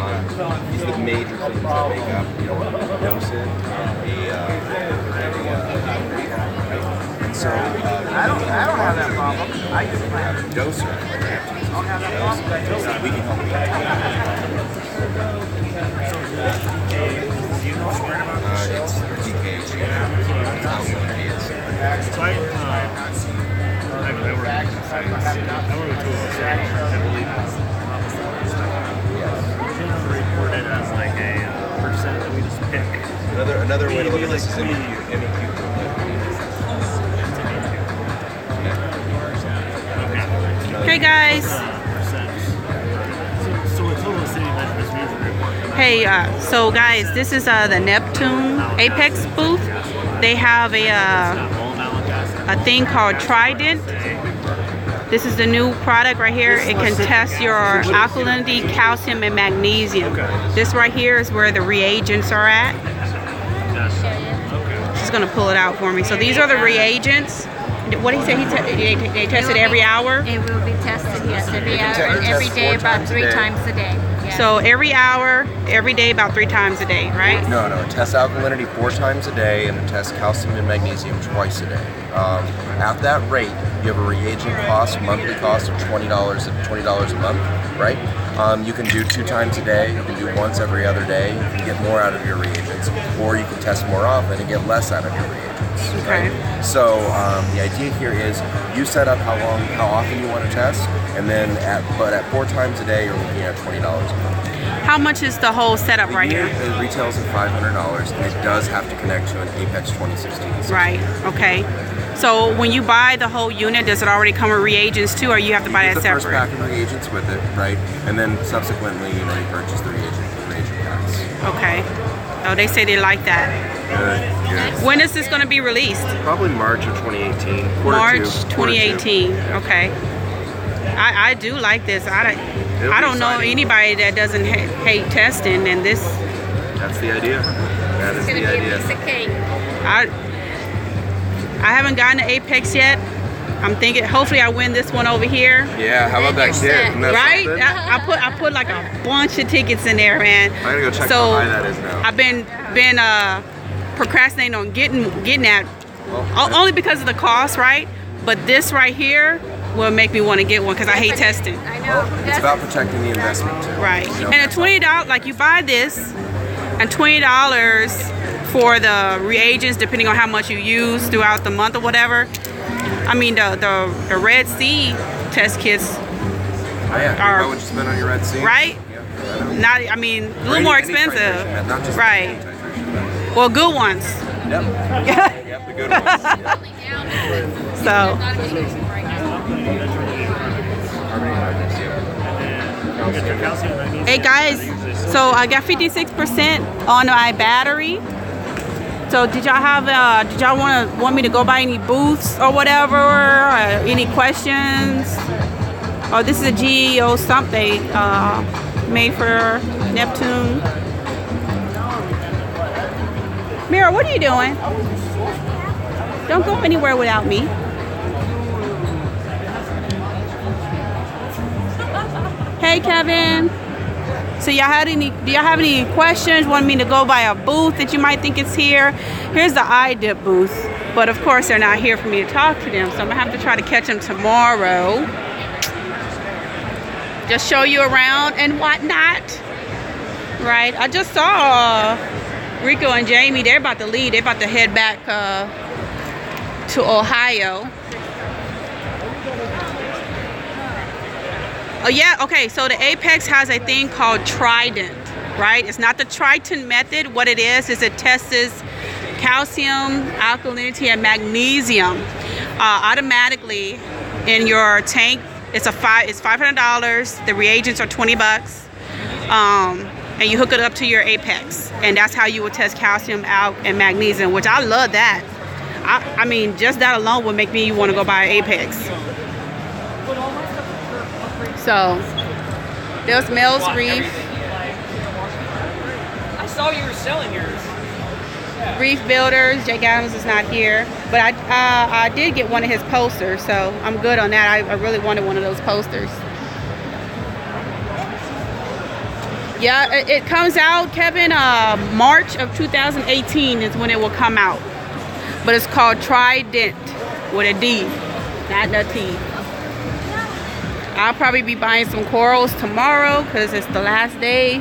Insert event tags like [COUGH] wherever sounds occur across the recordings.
Um, these are the major things that make up, you know, a docent, a, uh, a, uh, right? And so, uh, I don't, I don't have that problem. I just we have a doser, like we have to use a doser, so we can help you. Uh, it's 30 kg. That's how good it is. So I, uh, I, I work in I work with tools, I believe. Report it as like a uh, percent that we just pick. Another another way to look at Maybe this is like MEQ. MEQ. Hey guys. So, so a total city measures music report. Hey, uh, so guys, this is uh, the Neptune Apex booth. They have a, uh, All malic acid. a thing called Trident. This is the new product right here. It can test your alkalinity, calcium, and magnesium. This right here is where the reagents are at. She's gonna pull it out for me. So these are the reagents. What did he say? He te- they, they test it every hour. It will be tested, yes, every hour, te- and it every tests day four about times a three day. times a day. So every hour, every day, about three times a day, right? No, no. Test alkalinity four times a day, and test calcium and magnesium twice a day. Um, at that rate, you have a reagent cost, monthly cost of twenty dollars, twenty dollars a month, right? Um, you can do two times a day. You can do once every other day. You can get more out of your reagents, or you can test more often and get less out of your reagents. Okay. Right? So um, the idea here is you set up how long, how often you want to test, and then at but at four times a day, you're looking at twenty dollars a month. How much is the whole setup right here? It retails at five hundred dollars, and it does have to connect to an Apex 2016. Right. Okay. So when you buy the whole unit, does it already come with reagents too, or you have to buy You that get the first pack of reagents with it, right? And then subsequently, you know, you purchase the reagent reagent packs. Okay. Oh, they say they like that. Good, good. When is this going to be released? Probably March of 2018. March two, quarter two. 2018. Okay. I, I do like this. I don't, It'll I don't know anybody that doesn't ha- hate testing, and this, That's the idea. That is It's the gonna be a idea. piece of cake. I I haven't gotten to Apex yet. I'm thinking, hopefully, I win this one over here. Yeah, how about that Then kid? you're set. Isn't that right? I, I put I put like a bunch of tickets in there, man. I gotta go check so how high that is now. I've been been uh, procrastinating on getting getting that Well, o- only because of the cost, right? But this right here will make me want to get one because I hate testing. I know. well, it's about protecting the investment too. Right. You know? And a twenty dollars, like you buy this, and twenty dollars for the reagents, depending on how much you use throughout the month or whatever. I mean, the the, the Red Sea test kits, Oh, yeah. Think are- about what you spend on your Red Sea. right? Yeah. I. Not, I mean, a little any- more expensive, Not just right? Well, good ones. Yep. [LAUGHS] yep. The good ones. [LAUGHS] Yep. So, hey guys, so I got 56% on my battery. So did y'all have, uh, did y'all want to want me to go by any booths or whatever? Or any questions? Oh, this is a GEO something uh, made for Neptune. Mira, what are you doing? Don't go anywhere without me. Hey, Kevin. So y'all had any? Do y'all have any questions? Want me to go by a booth that you might think is here? Here's the iDip booth, but of course they're not here for me to talk to them, so I'm gonna have to try to catch them tomorrow. Just show you around and whatnot. Right? I just saw uh, Rico and Jamie. They're about to leave. They're about to head back uh, to Ohio. Oh yeah, okay. So the Apex has a thing called Trident, right? It's not the Triton method. What it is is it tests calcium, alkalinity, and magnesium uh, automatically in your tank. It's a five. It's five hundred dollars. The reagents are twenty bucks, um, and you hook it up to your Apex, and that's how you will test calcium, alk, and magnesium. Which I love that. I, I mean, just that alone would make me want to go buy Apex. So, there's Mel's Reef. I saw you were selling yours. Reef Builders. Jake Adams is not here, but I uh, I did get one of his posters, so I'm good on that. I, I really wanted one of those posters. Yeah, it, it comes out, Kevin. Uh, March of 2018 is when it will come out. But it's called Trident with a D, not a T. I'll probably be buying some corals tomorrow because it's the last day,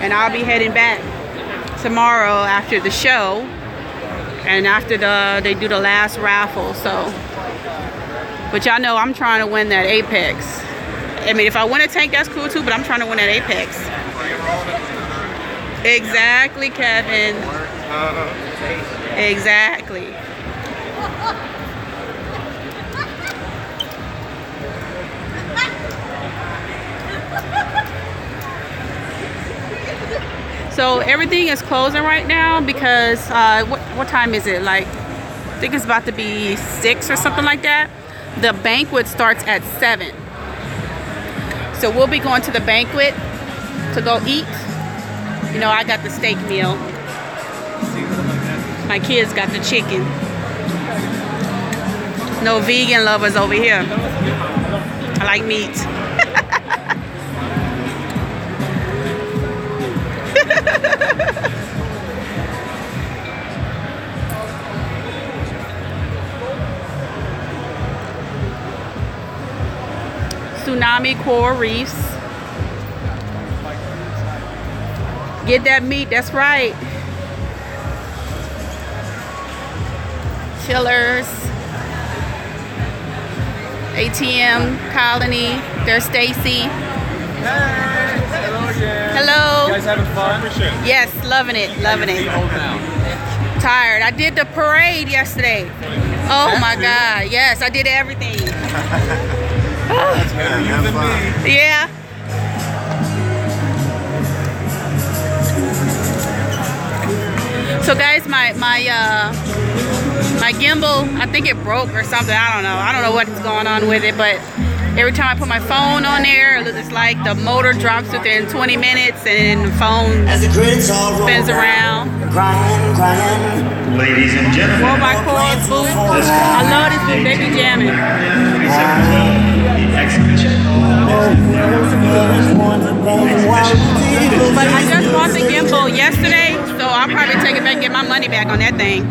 and I'll be heading back tomorrow after the show and after the they do the last raffle. So, but y'all know I'm trying to win that Apex. I mean, if I win a tank, that's cool too. But I'm trying to win that Apex. Exactly, Kevin. Exactly. So everything is closing right now because uh, what what time is it? Like I think it's about to be six or something like that. The banquet starts at seven. So we'll be going to the banquet to go eat. You know, I got the steak meal. My kids got the chicken. No vegan lovers over here. I like meat. [LAUGHS] Tsunami coral reefs. Get that meat, that's right. Chillers. ATM Colony. There's Stacy. Hey, Hello. You guys having fun? Yes, loving it, loving it. Tired. I did the parade yesterday. Oh my God. Yes, I did everything. [LAUGHS] Yeah. So guys, my my uh my gimbal, I think it broke or something. I don't know. I don't know what's going on with it, but every time I put my phone on there, it's like the motor drops within 20 minutes and the phone As the credits all roll spins around. Crying, crying. Ladies and gentlemen, Whoa, my chords, boo. I love this boo. They jamming. 2017, the exhibition. But I just bought the gimbal yesterday, so I'll probably take it back and get my money back on that thing.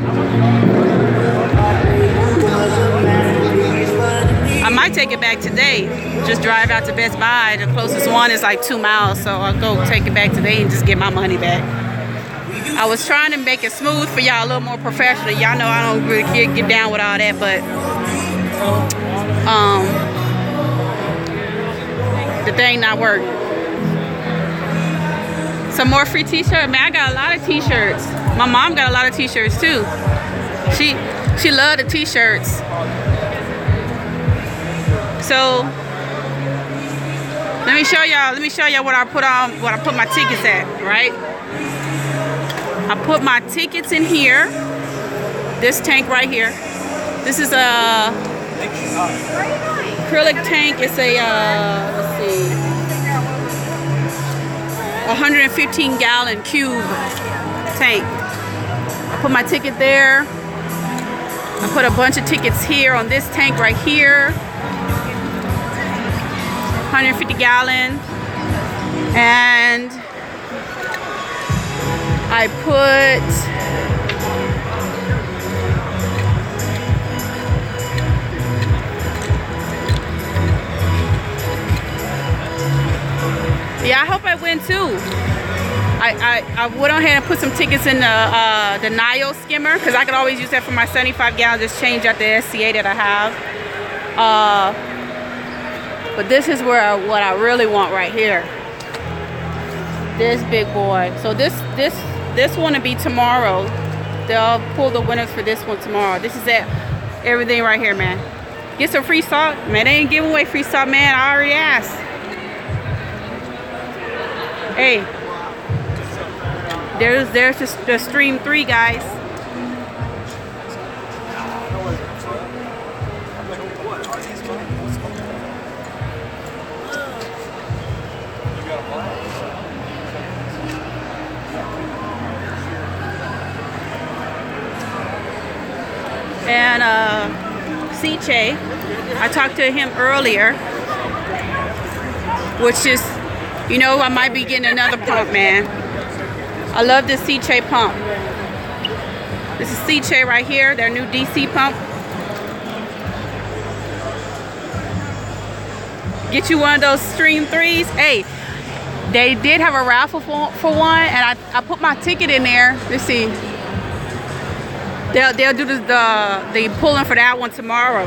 I might take it back today. Just drive out to Best Buy. The closest one is like two miles, so I'll go take it back today and just get my money back. I was trying to make it smooth for y'all, a little more professional. Y'all know I don't really get, get down with all that, but um, the thing not work. Some more free t-shirt. Man, I got a lot of t-shirts. My mom got a lot of t-shirts too. She she loved the t-shirts. So let me show y'all. Let me show y'all what I put on. What I put my tickets at. Right. I put my tickets in here. This tank right here. This is a acrylic tank. It's a uh, let's see. 115 gallon cube tank. I put my ticket there. I put a bunch of tickets here on this tank right here. 150 gallon. And I put too. I, I, I went ahead and put some tickets in the uh, the Nile skimmer because I could always use that for my 75 gallons. Just change out the SCA that I have. Uh, but this is where I, what I really want right here. This big boy. So this this this one to be tomorrow. They'll pull the winners for this one tomorrow. This is it. Everything right here, man. Get some free salt. Man, they ain't giving away free salt, man. I already asked. Hey, there's there's just the stream three guys. And uh, Sicce, I talked to him earlier, which is You know, I might be getting another pump, man. I love this Sicce pump. This is Sicce right here, their new DC pump. Get you one of those Stream 3s. Hey, they did have a raffle for, for one, and I, I put my ticket in there. Let's see. They'll, they'll do the, the, the pulling for that one tomorrow.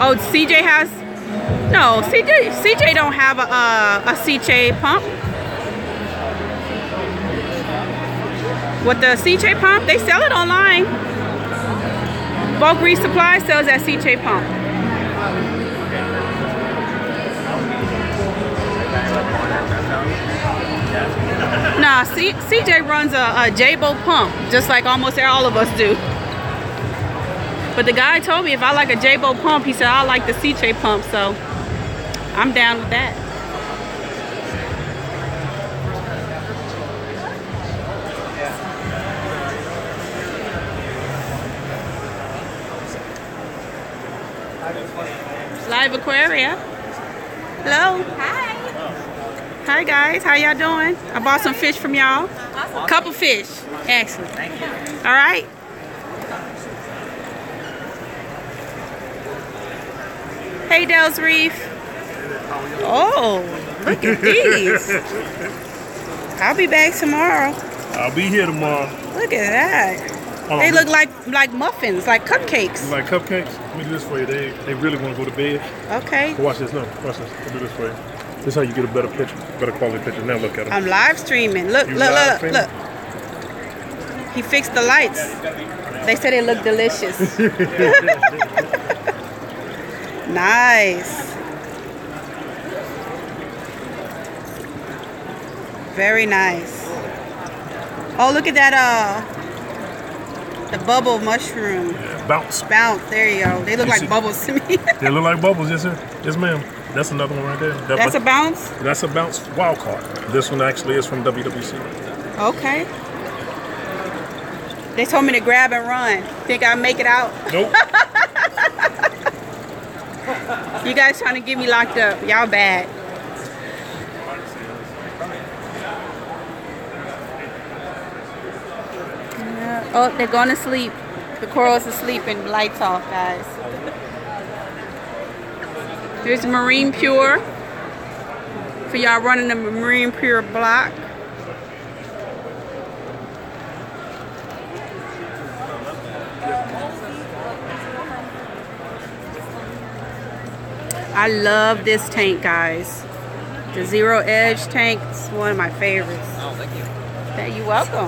Oh, CJ has no CJ. CJ don't have a uh, a, a CJ pump. With the CJ pump, they sell it online. Bulk Reef Supply sells that CJ pump. Nah, C, CJ runs a, a Jebao pump, just like almost all of us do. But the guy told me if I like a Jebao pump, he said I like the CJ pump, so I'm down with that. Live Aquaria. Hello. Hi. Hi guys, how y'all doing? I bought some fish from y'all. A couple fish. Excellent. Thank you. All right. Hey Dells Reef. Oh, look at these. I'll be back tomorrow. I'll be here tomorrow. Look at that. They look like like muffins, like cupcakes. like cupcakes. Let me do this for you. They they really want to go to bed. Okay. Watch this. No, watch this. I'll do this for you. This is how you get a better picture, better quality picture. Now look at them. I'm live streaming. Look, You look, look, look. He fixed the lights. They said it looked delicious. [LAUGHS] nice. Very nice. Oh, look at that uh the bubble mushroom. Bounce. Bounce. There you go. They look You like see- bubbles to me. [LAUGHS] They look like bubbles, yes sir. Yes ma'am. That's another one right there. That- That's a bounce? That's a bounce wild card. This one actually is from WWC. Okay. They told me to grab and run. Think I'll make it out? Nope. [LAUGHS] You guys trying to get me locked up. Y'all bad. Yeah. Oh, they're going to sleep. The corals are sleeping. Lights off, guys. There's Marine Pure. For y'all running the Marine Pure block. I love this tank, guys. The Zero Edge tank is one of my favorites. Oh, thank you. That you welcome.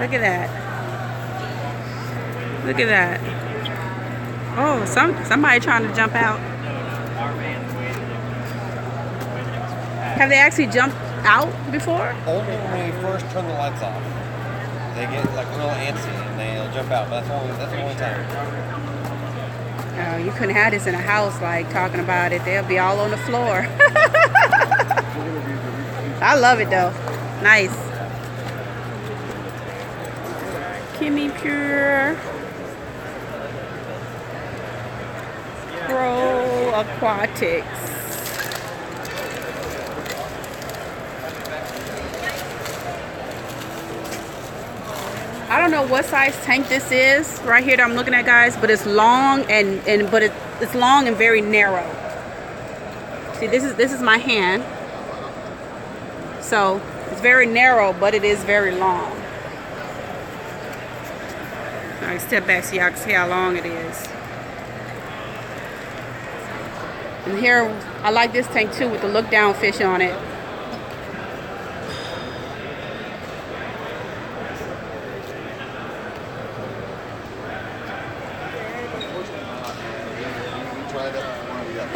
Look at that. Look at that. Oh, some somebody trying to jump out. Have they actually jumped out before? Only when we first turn the lights off. They get like a little antsy and they'll jump out. That's only that's the only time. Oh, you couldn't have this in a house like talking about it. They'll be all on the floor. [LAUGHS] I love it though. Nice. Kimmy Pure. Pro Aquatics. I don't know what size tank this is right here that I'm looking at guys but it's long and and but it, it's long and very narrow. See this is this is my hand. So it's very narrow but it is very long. All right step back so y'all can see how long it is. And here I like this tank too with the look down fish on it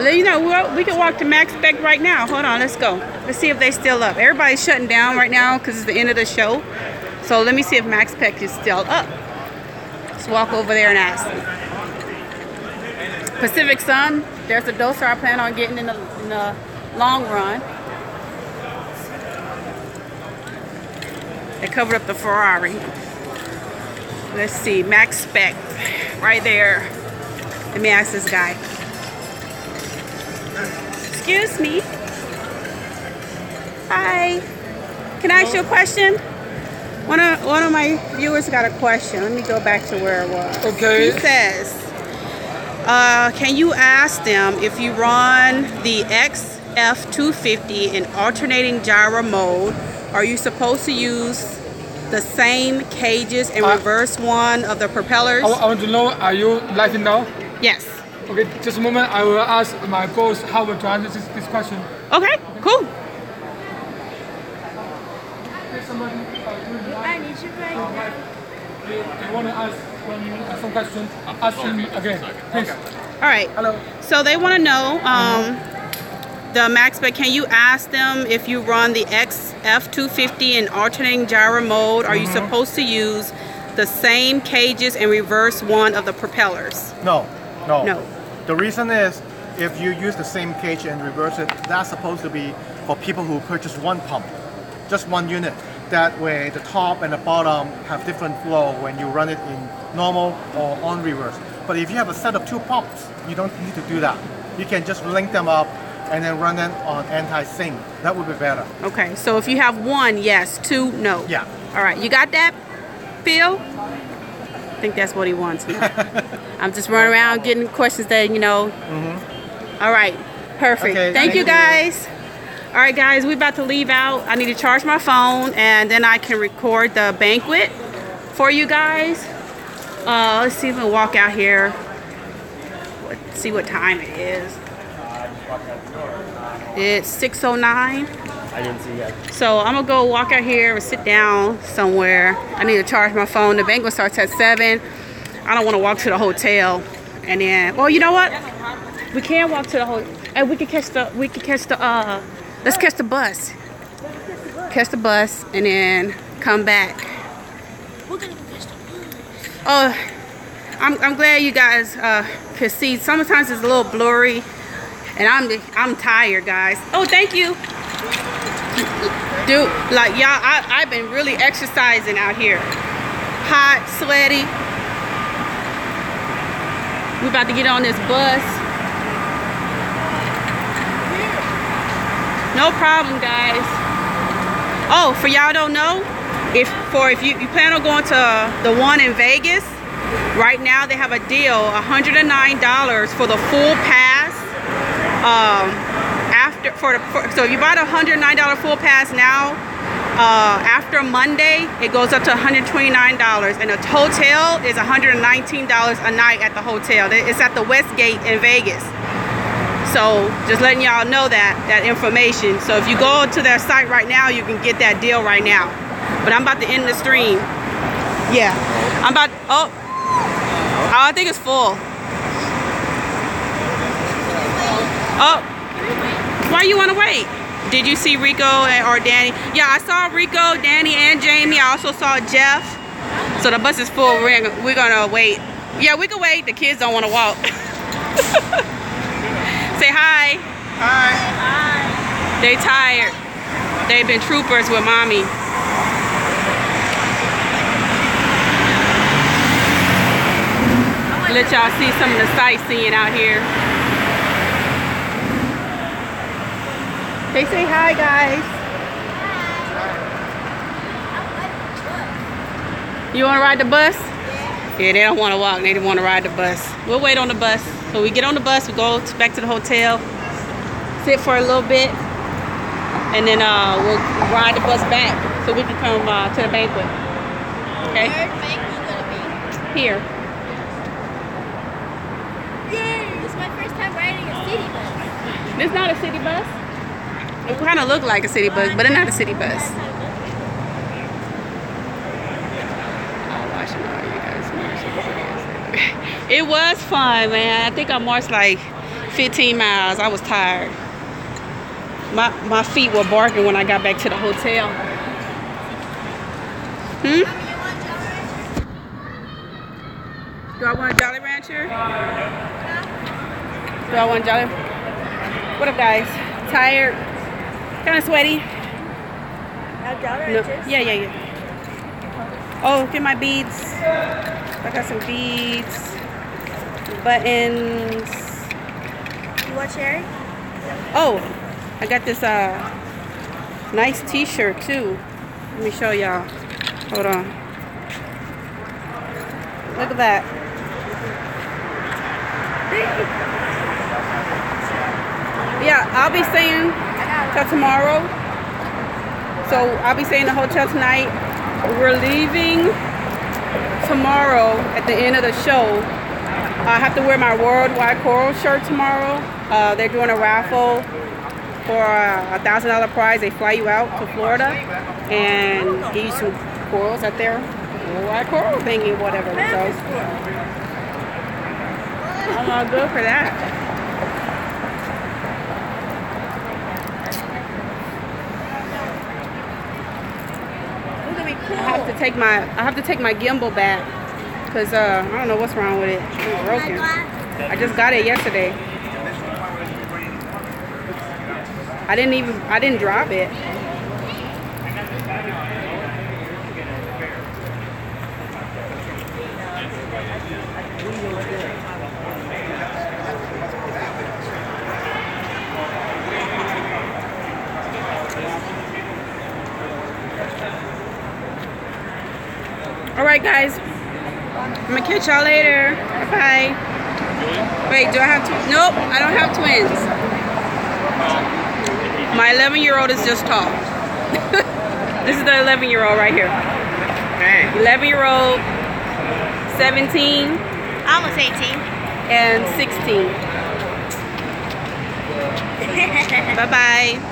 Well, You know, we can walk to Maxspect right now. Hold on, let's go. Let's see if they still up. Everybody's shutting down right now because it's the end of the show. So let me see if Maxspect is still up. Let's walk over there and ask. Pacific Sun, there's a doser I plan on getting in the, in the long run. They covered up the Ferrari. Let's see, Maxspect, right there. Let me ask this guy. Excuse me. Hi. Can I ask you a question? One of one of my viewers got a question. Let me go back to where it was. Okay. He says, uh, "Can you ask them if you run the XF250 in alternating gyro mode, are you supposed to use the same cages and Uh, reverse one of the propellers?" I, I want to know, are you live now? Yes. Okay, just a moment. I will ask my boss how to answer this, this question. Okay. Cool. Somebody, uh, you, you want to ask some question? Ask him again, please. All right. Hello. So they want to know um, the max, but can you ask them if you run the XF250 in alternating gyro mode, are you supposed to use the same cages and reverse one of the propellers? No, no. No. The reason is if you use the same cage and reverse it, that's supposed to be for people who purchase one pump, just one unit. That way the top and the bottom have different flow when you run it in normal or on reverse. But if you have a set of two pumps, you don't need to do that. You can just link them up and then run them on anti-sync. That would be better. Okay, so if you have one, yes, two, no. Yeah. All right, you got that, Phil? I think that's what he wants. [LAUGHS] I'm just running around getting questions that, you know. All right, perfect. Okay, thank, thank you you. guys. All right, guys, we're about to leave out. I need to charge my phone and then I can record the banquet for you guys. Uh, let's see if we walk out here. What, see what time it is. It's 6.09. I didn't see that. So I'm gonna go walk out here and sit down somewhere. I need to charge my phone. The banquet starts at seven. I don't want to walk to the hotel, and then, well, you know what? We can walk to the hotel, and we can catch the, we can catch the, uh, let's catch the bus. Catch the bus, and then come back. Oh, I'm, I'm glad you guys uh, could see. Sometimes it's a little blurry, and I'm I'm tired, guys. Oh, thank you. Dude, like y'all, I've been really exercising out here. Hot, sweaty. We about to get on this bus. No problem, guys. Oh, for y'all don't know, if for if you, you plan on going to the one in Vegas, right now they have a deal, $109 for the full pass. Um, for for, so if you bought a hundred nine dollar full pass now uh, after Monday it goes up to $129 and the hotel is $119 a night at the hotel. It's at the Westgate in Vegas. So just letting y'all know that that information. So if you go to their site right now you can get that deal right now. But I'm about to end the stream. Yeah. I'm about oh, oh I think it's full. Oh why you want to wait? Did you see Rico or Danny? Yeah, I saw Rico, Danny, and Jamie. I also saw Jeff. So the bus is full. We're gonna, we're gonna wait. Yeah, we can wait. The kids don't want to walk. [LAUGHS] Say hi. hi. Hi. They tired. They've been troopers with mommy. Let y'all see some of the sightseeing out here. They say hi, guys. Hi. You want to ride the bus? Yeah, yeah, they don't want to walk. They didn't want to ride the bus. We'll wait on the bus. So we get on the bus. We go to- back to the hotel, sit for a little bit, and then uh, we'll ride the bus back so we can come uh, to the banquet. Okay? Where's banquet going to be? Here. Yay! This is my first time riding a city bus. It's not a city bus. It kind of looked like a city bus, but it's not a city bus. [LAUGHS] It was fun, man. I think I marched like 15 miles. I was tired. My my feet were barking when I got back to the hotel. Hmm? Do I want a Jolly Rancher? Do I want Jolly? What up, guys? Tired? Kind of sweaty? No. Yeah, yeah, yeah. Oh, look at my beads. I got some beads, buttons. You want cherry? Oh, I got this uh nice T-shirt too. Let me show y'all. Hold on. Look at that. [LAUGHS] Yeah, I'll be staying till tomorrow. So I'll be staying in the hotel tonight. We're leaving tomorrow at the end of the show. I have to wear my worldwide coral shirt tomorrow. Uh, they're doing a raffle for a thousand dollar prize. They fly you out to Florida and give you some corals at their worldwide coral thingy, whatever. So I'm all good for that. I have to take my I have to take my gimbal back because uh, I don't know what's wrong with it. It's broken. I just got it yesterday. I didn't even I didn't drop it. Right, guys. I'm gonna catch y'all later. Bye. Wait, do I have to? Nope, I don't have twins. My 11 year old is just tall. [LAUGHS] this is the 11 year old right here. 11 year old, 17, Almost 18. and 16. [LAUGHS] Bye bye.